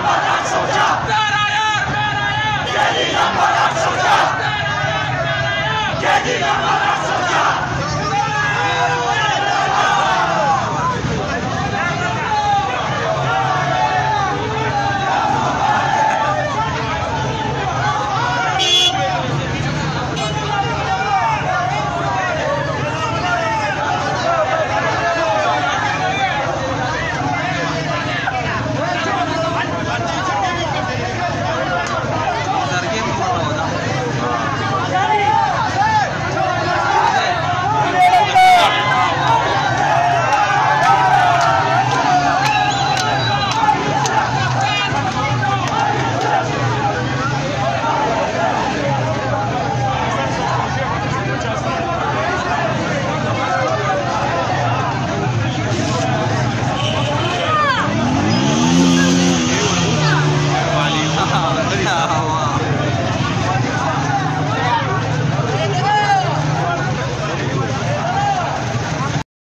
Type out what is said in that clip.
我的手机